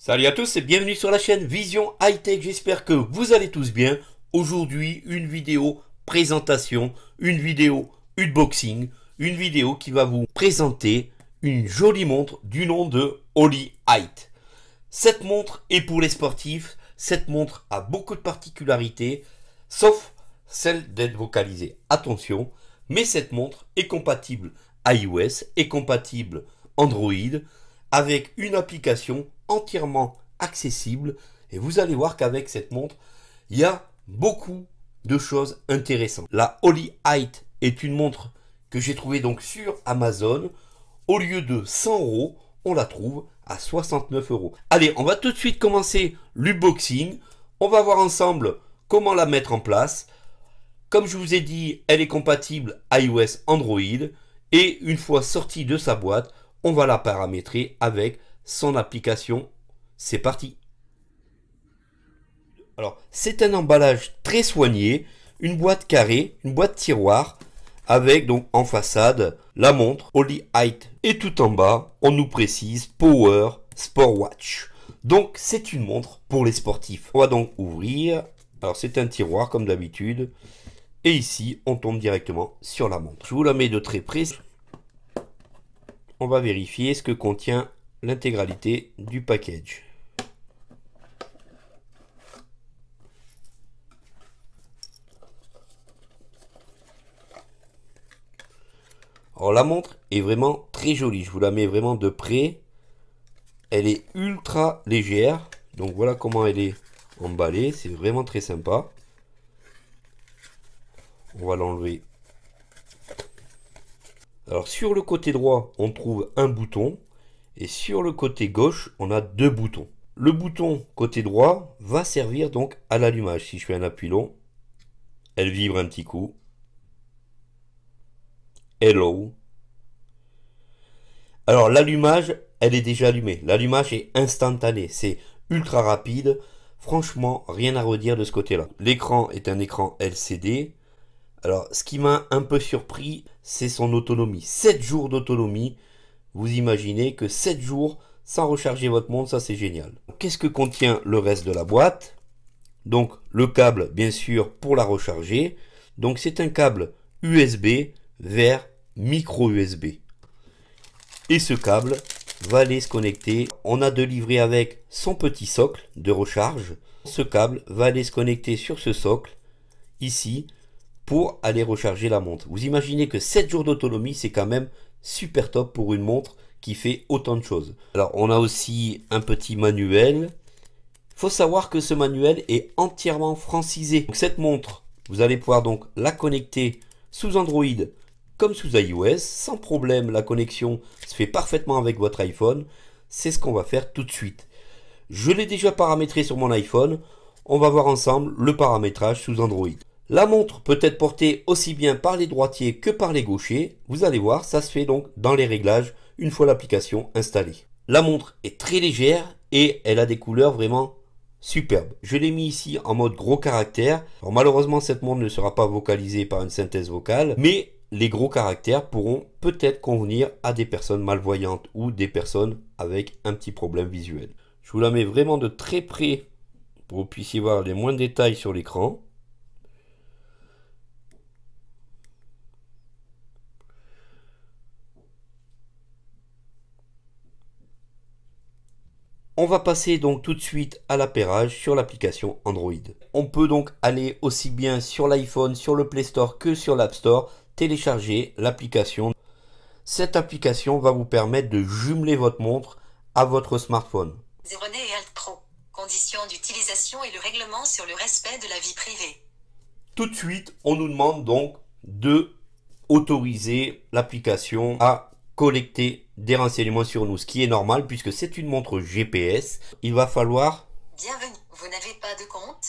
Salut à tous et bienvenue sur la chaîne Vision High Tech. J'espère que vous allez tous bien. Aujourd'hui, une vidéo présentation, une vidéo unboxing, une vidéo qui va vous présenter une jolie montre du nom de Holy Height. Cette montre est pour les sportifs. Cette montre a beaucoup de particularités, sauf celle d'être vocalisée. Attention, mais cette montre est compatible iOS, est compatible Android, avec une application entièrement accessible. Et vous allez voir qu'avec cette montre, il y a beaucoup de choses intéressantes. La Holy Height est une montre que j'ai trouvée donc sur Amazon. Au lieu de 100 euros, on la trouve à 69 euros. Allez, on va tout de suite commencer l'unboxing. On va voir ensemble comment la mettre en place. Comme je vous ai dit, elle est compatible iOS Android. Et une fois sortie de sa boîte, on va la paramétrer avec son application. C'est parti Alors, c'est un emballage très soigné, une boîte carrée, une boîte tiroir, avec donc en façade la montre Holy Height. Et tout en bas, on nous précise Power Sport Watch. Donc, c'est une montre pour les sportifs. On va donc ouvrir. Alors, c'est un tiroir comme d'habitude. Et ici, on tombe directement sur la montre. Je vous la mets de très près on va vérifier ce que contient l'intégralité du package. Alors la montre est vraiment très jolie, je vous la mets vraiment de près. Elle est ultra légère, donc voilà comment elle est emballée, c'est vraiment très sympa. On va l'enlever alors sur le côté droit, on trouve un bouton et sur le côté gauche, on a deux boutons. Le bouton côté droit va servir donc à l'allumage. Si je fais un appui long, elle vibre un petit coup. Hello. Alors l'allumage, elle est déjà allumée. L'allumage est instantané, c'est ultra rapide. Franchement, rien à redire de ce côté-là. L'écran est un écran LCD. Alors, ce qui m'a un peu surpris, c'est son autonomie. 7 jours d'autonomie. Vous imaginez que 7 jours sans recharger votre montre, ça c'est génial. Qu'est-ce que contient le reste de la boîte? Donc, le câble, bien sûr, pour la recharger. Donc, c'est un câble USB vers micro USB. Et ce câble va aller se connecter. On a de livrer avec son petit socle de recharge. Ce câble va aller se connecter sur ce socle ici pour aller recharger la montre. Vous imaginez que 7 jours d'autonomie, c'est quand même super top pour une montre qui fait autant de choses. Alors, on a aussi un petit manuel. Faut savoir que ce manuel est entièrement francisé. Donc, cette montre, vous allez pouvoir donc la connecter sous Android comme sous iOS. Sans problème, la connexion se fait parfaitement avec votre iPhone. C'est ce qu'on va faire tout de suite. Je l'ai déjà paramétré sur mon iPhone. On va voir ensemble le paramétrage sous Android. La montre peut être portée aussi bien par les droitiers que par les gauchers. Vous allez voir, ça se fait donc dans les réglages une fois l'application installée. La montre est très légère et elle a des couleurs vraiment superbes. Je l'ai mis ici en mode gros caractère. Malheureusement cette montre ne sera pas vocalisée par une synthèse vocale, mais les gros caractères pourront peut-être convenir à des personnes malvoyantes ou des personnes avec un petit problème visuel. Je vous la mets vraiment de très près pour que vous puissiez voir les moindres détails sur l'écran. On va passer donc tout de suite à l'appairage sur l'application Android. On peut donc aller aussi bien sur l'iPhone, sur le Play Store que sur l'App Store, télécharger l'application. Cette application va vous permettre de jumeler votre montre à votre smartphone. Et Alt Pro. Conditions d'utilisation et le règlement sur le respect de la vie privée. Tout de suite, on nous demande donc de autoriser l'application à collecter des renseignements sur nous, ce qui est normal puisque c'est une montre GPS. Il va falloir... Bienvenue, vous n'avez pas de compte?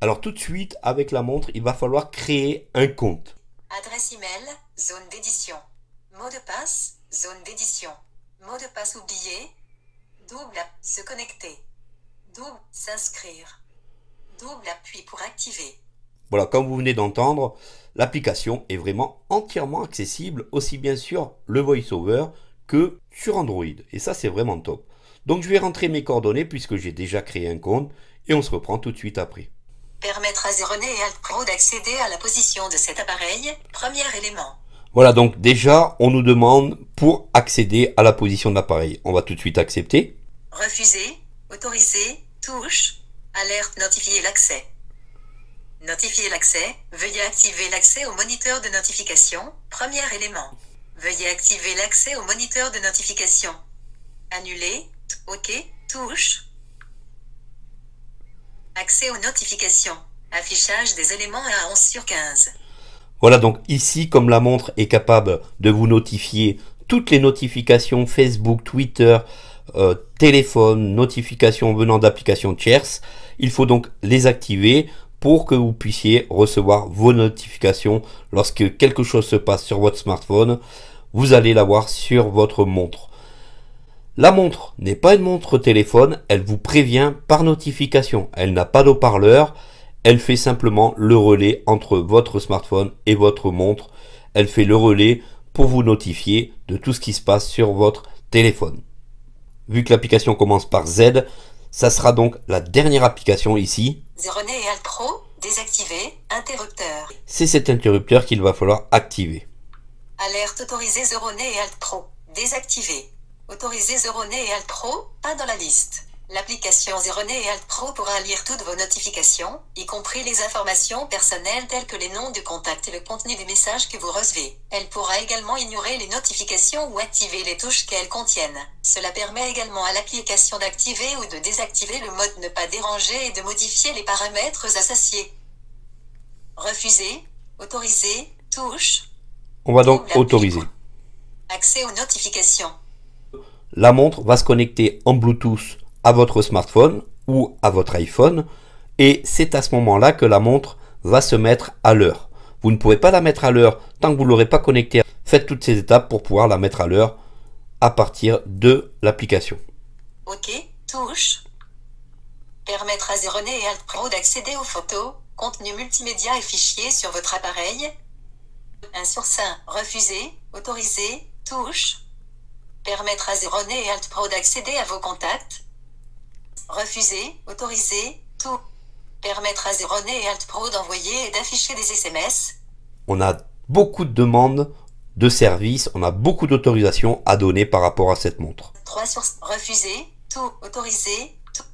Alors tout de suite, avec la montre, il va falloir créer un compte. Adresse email, zone d'édition. Mot de passe, zone d'édition. Mot de passe oublié. Double se connecter. Double s'inscrire. Double appui pour activer. Voilà, comme vous venez d'entendre, l'application est vraiment entièrement accessible, aussi bien sur le VoiceOver que sur Android. Et ça, c'est vraiment top. Donc je vais rentrer mes coordonnées puisque j'ai déjà créé un compte et on se reprend tout de suite après. Permettre à Zeronet et Alt Pro d'accéder à la position de cet appareil, premier élément. Voilà, donc déjà, on nous demande pour accéder à la position de l'appareil. On va tout de suite accepter. Refuser, autoriser, touche, alerte, notifier l'accès. Notifier l'accès, veuillez activer l'accès au moniteur de notification, premier élément. Veuillez activer l'accès au moniteur de notification. Annuler, OK, touche. Accès aux notifications. Affichage des éléments à 11 sur 15. Voilà, donc ici, comme la montre est capable de vous notifier toutes les notifications Facebook, Twitter, euh, téléphone, notifications venant d'applications tierces, il faut donc les activer pour que vous puissiez recevoir vos notifications lorsque quelque chose se passe sur votre smartphone. Vous allez l'avoir sur votre montre. La montre n'est pas une montre téléphone, elle vous prévient par notification. Elle n'a pas d'eau-parleur, elle fait simplement le relais entre votre smartphone et votre montre. Elle fait le relais pour vous notifier de tout ce qui se passe sur votre téléphone. Vu que l'application commence par Z, ça sera donc la dernière application ici. Zeronet et Alt Pro, désactivé, interrupteur. C'est cet interrupteur qu'il va falloir activer. Alerte autorisée Zeronet et Alt Pro, désactivé. Autorisé Zeronet et Alt Pro, pas dans la liste. L'application Zeronet et Alt Pro pourra lire toutes vos notifications, y compris les informations personnelles telles que les noms de contact et le contenu des messages que vous recevez. Elle pourra également ignorer les notifications ou activer les touches qu'elles contiennent. Cela permet également à l'application d'activer ou de désactiver le mode ne pas déranger et de modifier les paramètres associés. Refuser, autoriser, touche, On va donc autoriser. accès aux notifications. La montre va se connecter en Bluetooth à votre smartphone ou à votre iPhone et c'est à ce moment-là que la montre va se mettre à l'heure. Vous ne pourrez pas la mettre à l'heure tant que vous ne l'aurez pas connectée. Faites toutes ces étapes pour pouvoir la mettre à l'heure à partir de l'application. OK, touche. Permettre à Zeronet et Alt Pro d'accéder aux photos, contenus multimédia et fichiers sur votre appareil. 1 sur 5. Refuser, autoriser, touche. Permettre à Zeronet et Alt Pro d'accéder à vos contacts. Refuser, autoriser, tout. Permettre à Zeronet et Alt Pro d'envoyer et d'afficher des SMS. On a beaucoup de demandes de services, on a beaucoup d'autorisations à donner par rapport à cette montre. 3 sur refuser, tout, autoriser, tout.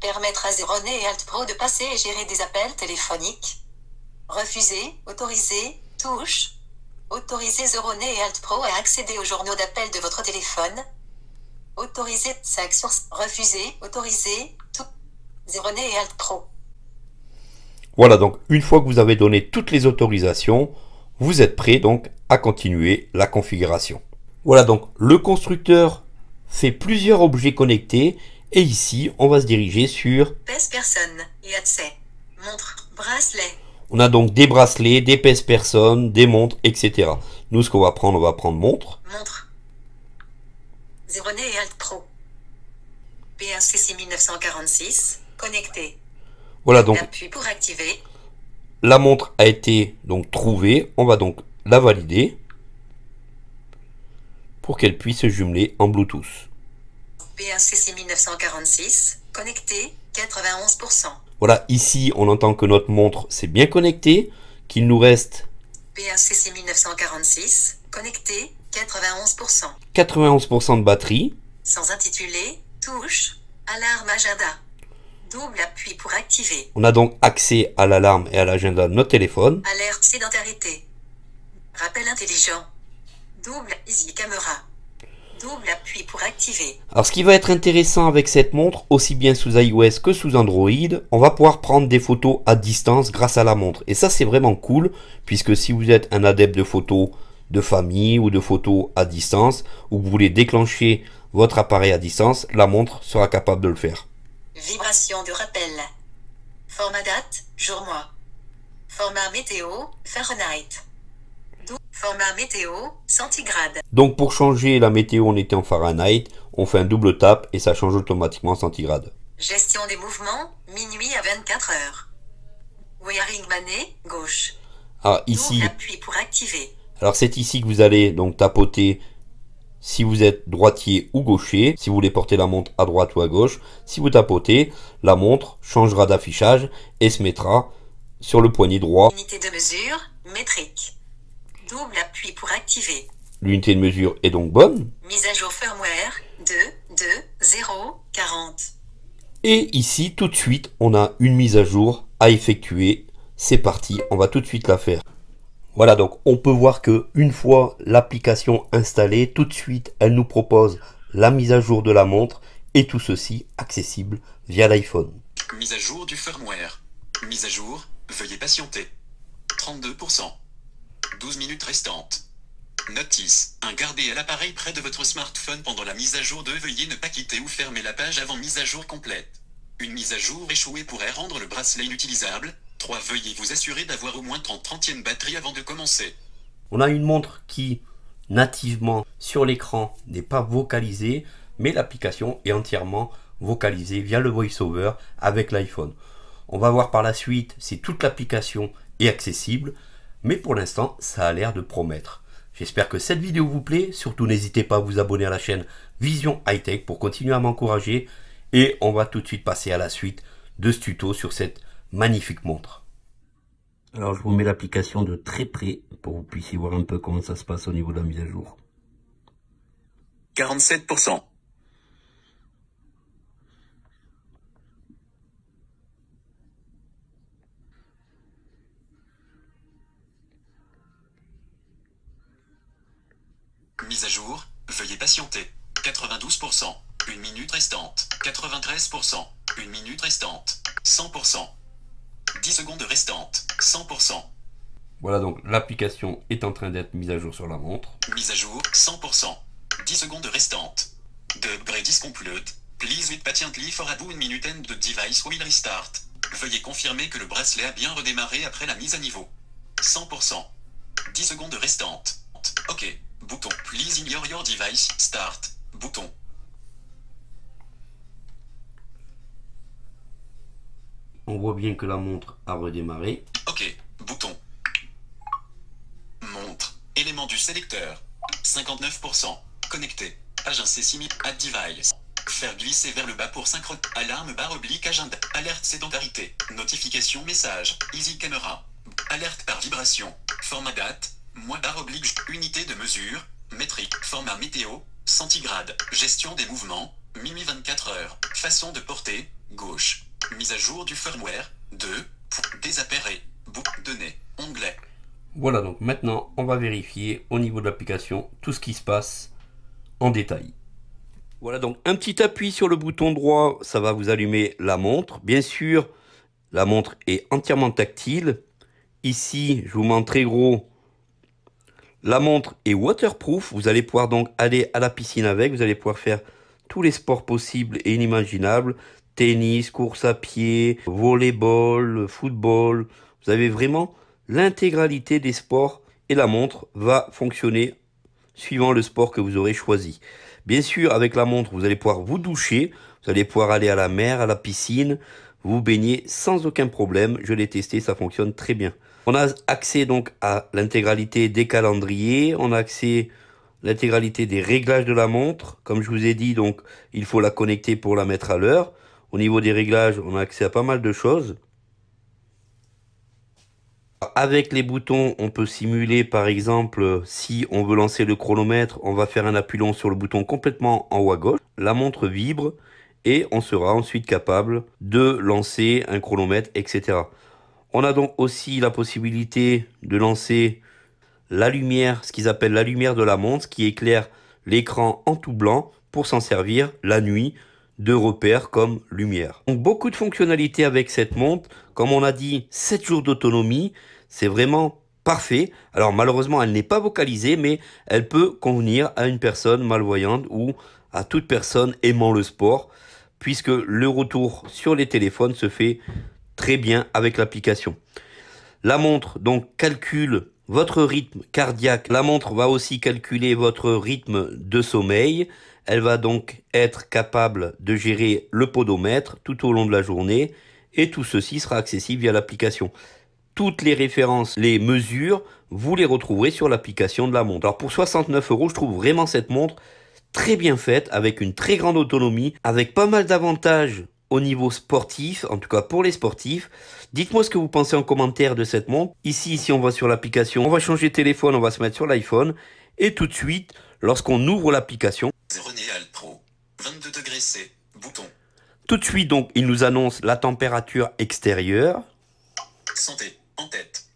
Permettre à Zeronet et Alt Pro de passer et gérer des appels téléphoniques. Refuser, autoriser, touche. Autoriser Zeronet et Alt Pro à accéder aux journaux d'appel de votre téléphone. Autoriser 5 sur refuser, autoriser, tout. Zeronet et Alt Pro. Voilà, donc une fois que vous avez donné toutes les autorisations, vous êtes prêt donc à continuer la configuration. Voilà, donc le constructeur fait plusieurs objets connectés et ici on va se diriger sur, Pèse personne et accès. Montre, bracelet. on a donc des bracelets, des pèse personnes, des montres, etc. Nous ce qu'on va prendre, on va prendre montre. Montre. Zeronet et Alt Pro. PRCC 1946. Connecté. Voilà donc Appui pour activer. la montre a été donc trouvée, on va donc la valider pour qu'elle puisse se jumeler en Bluetooth. PRCC 1946. Connecté. 91%. Voilà, ici on entend que notre montre s'est bien connectée, qu'il nous reste PRCC 1946. Connecté. 91%. 91% de batterie. Sans intitulé. Touche. Alarme agenda. Double appui pour activer. On a donc accès à l'alarme et à l'agenda de notre téléphone. Alerte sédentarité. Rappel intelligent. Double easy camera. Double appui pour activer. Alors ce qui va être intéressant avec cette montre, aussi bien sous iOS que sous Android, on va pouvoir prendre des photos à distance grâce à la montre. Et ça c'est vraiment cool, puisque si vous êtes un adepte de photos de famille ou de photos à distance, ou vous voulez déclencher votre appareil à distance, la montre sera capable de le faire. Vibration de rappel. Format date, jour-mois. Format météo, Fahrenheit. Format météo, centigrade. Donc pour changer la météo, on était en Fahrenheit, on fait un double tap et ça change automatiquement en centigrade. Gestion des mouvements, minuit à 24 heures. Wiring mané, gauche. Ah ici, Double appui pour activer. Alors c'est ici que vous allez donc tapoter si vous êtes droitier ou gaucher, si vous voulez porter la montre à droite ou à gauche. Si vous tapotez, la montre changera d'affichage et se mettra sur le poignet droit. Unité de mesure, métrique. Double appui pour activer. L'unité de mesure est donc bonne. Mise à jour firmware 2, 2, 0, 40. Et ici, tout de suite, on a une mise à jour à effectuer. C'est parti, on va tout de suite la faire. Voilà, donc on peut voir que une fois l'application installée, tout de suite, elle nous propose la mise à jour de la montre et tout ceci accessible via l'iPhone. Mise à jour du firmware. Mise à jour, veuillez patienter. 32%. 12 minutes restantes. Notice. Un gardé à l'appareil près de votre smartphone pendant la mise à jour de veuillez ne pas quitter ou fermer la page avant mise à jour complète. Une mise à jour échouée pourrait rendre le bracelet inutilisable. 3. Veuillez vous assurer d'avoir au moins 30 30e batterie avant de commencer. On a une montre qui, nativement, sur l'écran, n'est pas vocalisée, mais l'application est entièrement vocalisée via le VoiceOver avec l'iPhone. On va voir par la suite si toute l'application est accessible, mais pour l'instant, ça a l'air de promettre. J'espère que cette vidéo vous plaît. Surtout, n'hésitez pas à vous abonner à la chaîne Vision High Tech pour continuer à m'encourager. Et on va tout de suite passer à la suite de ce tuto sur cette magnifique montre. Alors, je vous mets l'application de très près pour que vous puissiez voir un peu comment ça se passe au niveau de la mise à jour. 47%. Mise à jour, veuillez patienter. 92%. Une minute restante. 93%. Une minute restante. 100%. 10 secondes restantes. 100%. Voilà donc l'application est en train d'être mise à jour sur la montre. Mise à jour, 100%. 10 secondes restantes. The upgrade is complete. Please wait patiently for about minute and the device will restart. Veuillez confirmer que le bracelet a bien redémarré après la mise à niveau. 100%. 10 secondes restantes. OK. Bouton. Please your, your device. Start. Bouton. On voit bien que la montre a redémarré. OK. Bouton. Montre. Élément du sélecteur. 59%. Connecté. Agencé 6000. Add device. Faire glisser vers le bas pour synchro. Alarme barre oblique agenda. Alerte sédentarité. Notification message. Easy camera. Alerte par vibration. Format date. Mois barre oblique. Unité de mesure. Métrique. Format météo. Centigrade. Gestion des mouvements. Mimi 24 heures. Façon de porter. Gauche. Mise à jour du firmware. 2. Désappairé. Boucle données. Onglet. Voilà donc maintenant on va vérifier au niveau de l'application tout ce qui se passe en détail. Voilà donc un petit appui sur le bouton droit, ça va vous allumer la montre. Bien sûr, la montre est entièrement tactile. Ici, je vous montre très gros. La montre est waterproof. Vous allez pouvoir donc aller à la piscine avec. Vous allez pouvoir faire tous les sports possibles et inimaginables. Tennis, course à pied, volleyball, football. Vous avez vraiment l'intégralité des sports et la montre va fonctionner suivant le sport que vous aurez choisi. Bien sûr, avec la montre, vous allez pouvoir vous doucher, vous allez pouvoir aller à la mer, à la piscine, vous baigner sans aucun problème. Je l'ai testé, ça fonctionne très bien. On a accès donc à l'intégralité des calendriers, on a accès à l'intégralité des réglages de la montre. Comme je vous ai dit, il faut la connecter pour la mettre à l'heure. Au niveau des réglages, on a accès à pas mal de choses. Avec les boutons, on peut simuler par exemple si on veut lancer le chronomètre, on va faire un appui long sur le bouton complètement en haut à gauche. La montre vibre et on sera ensuite capable de lancer un chronomètre, etc. On a donc aussi la possibilité de lancer la lumière, ce qu'ils appellent la lumière de la montre, qui éclaire l'écran en tout blanc pour s'en servir la nuit de repères comme lumière. Donc beaucoup de fonctionnalités avec cette montre. Comme on a dit, 7 jours d'autonomie, c'est vraiment parfait. Alors malheureusement, elle n'est pas vocalisée, mais elle peut convenir à une personne malvoyante ou à toute personne aimant le sport, puisque le retour sur les téléphones se fait très bien avec l'application. La montre donc calcule votre rythme cardiaque. La montre va aussi calculer votre rythme de sommeil. Elle va donc être capable de gérer le podomètre tout au long de la journée et tout ceci sera accessible via l'application. toutes les références, les mesures, vous les retrouverez sur l'application de la montre. Alors pour 69 euros, je trouve vraiment cette montre très bien faite, avec une très grande autonomie, avec pas mal d'avantages au niveau sportif, en tout cas pour les sportifs. Dites-moi ce que vous pensez en commentaire de cette montre. Ici, si on va sur l'application, on va changer de téléphone, on va se mettre sur l'iPhone. Et tout de suite, lorsqu'on ouvre l'application, Pro, 22 degrés C, bouton. Tout de suite, donc, il nous annonce la température extérieure. Santé, en tête.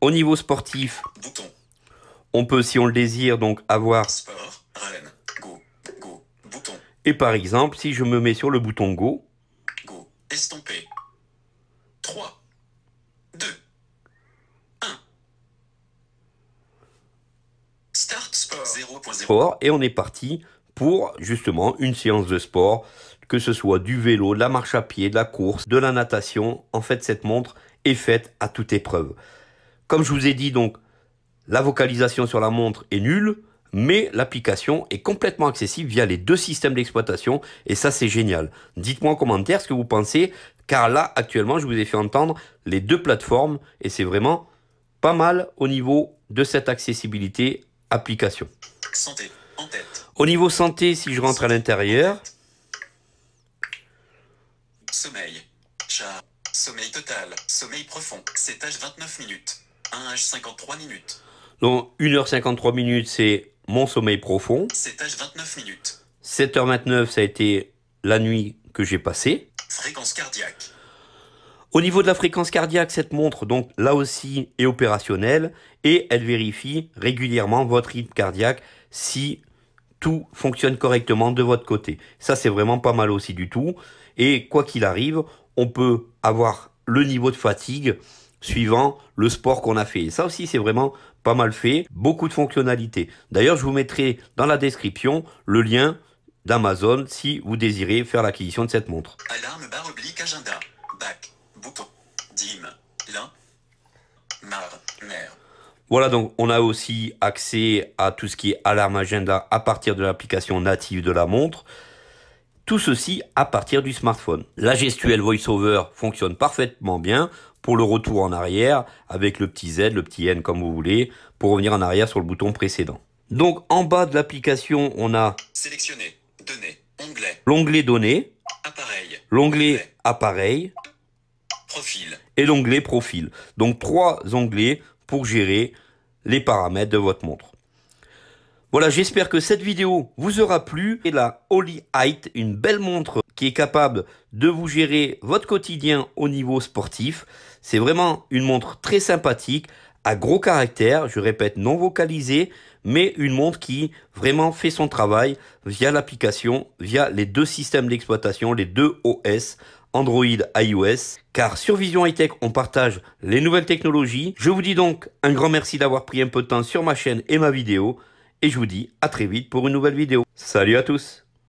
Au niveau sportif, bouton. on peut, si on le désire, donc avoir... Sport, run, go, go, bouton. Et par exemple, si je me mets sur le bouton Go, estompé. 3, 2, 1. Start sport 0.0. et on est parti pour justement une séance de sport, que ce soit du vélo, de la marche à pied, de la course, de la natation. En fait, cette montre est faite à toute épreuve. Comme je vous ai dit, donc, la vocalisation sur la montre est nulle, mais l'application est complètement accessible via les deux systèmes d'exploitation, et ça, c'est génial. Dites-moi en commentaire ce que vous pensez, car là, actuellement, je vous ai fait entendre les deux plateformes, et c'est vraiment pas mal au niveau de cette accessibilité application. Santé, en tête. Au niveau santé, si je rentre à l'intérieur, Sommeil. Chat. Sommeil total. Sommeil profond. 7h 29 minutes. 1h 53 minutes. donc 1h53 minutes, c'est mon sommeil profond. 7h 29 minutes. 7h29, ça a été la nuit que j'ai passée. Fréquence cardiaque. Au niveau de la fréquence cardiaque, cette montre, donc là aussi, est opérationnelle et elle vérifie régulièrement votre rythme cardiaque si tout fonctionne correctement de votre côté. Ça, c'est vraiment pas mal aussi du tout. Et quoi qu'il arrive, on peut avoir le niveau de fatigue suivant le sport qu'on a fait. Ça aussi, c'est vraiment pas mal fait. Beaucoup de fonctionnalités. D'ailleurs, je vous mettrai dans la description le lien d'Amazon si vous désirez faire l'acquisition de cette montre. Voilà, donc on a aussi accès à tout ce qui est alarme agenda à partir de l'application native de la montre. Tout ceci à partir du smartphone. La gestuelle VoiceOver fonctionne parfaitement bien pour le retour en arrière avec le petit Z, le petit N comme vous voulez, pour revenir en arrière sur le bouton précédent. Donc en bas de l'application, on a Sélectionner. Données. Onglet. l'onglet données, Appareil. l'onglet appareil Profil. et l'onglet profil. Donc trois onglets pour gérer les paramètres de votre montre. Voilà, j'espère que cette vidéo vous aura plu. Et la Holy Height, une belle montre qui est capable de vous gérer votre quotidien au niveau sportif. C'est vraiment une montre très sympathique, à gros caractère, je répète, non vocalisée, mais une montre qui vraiment fait son travail via l'application, via les deux systèmes d'exploitation, les deux OS, Android, iOS, car sur Vision High Tech, on partage les nouvelles technologies. Je vous dis donc un grand merci d'avoir pris un peu de temps sur ma chaîne et ma vidéo, et je vous dis à très vite pour une nouvelle vidéo. Salut à tous